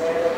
Amen.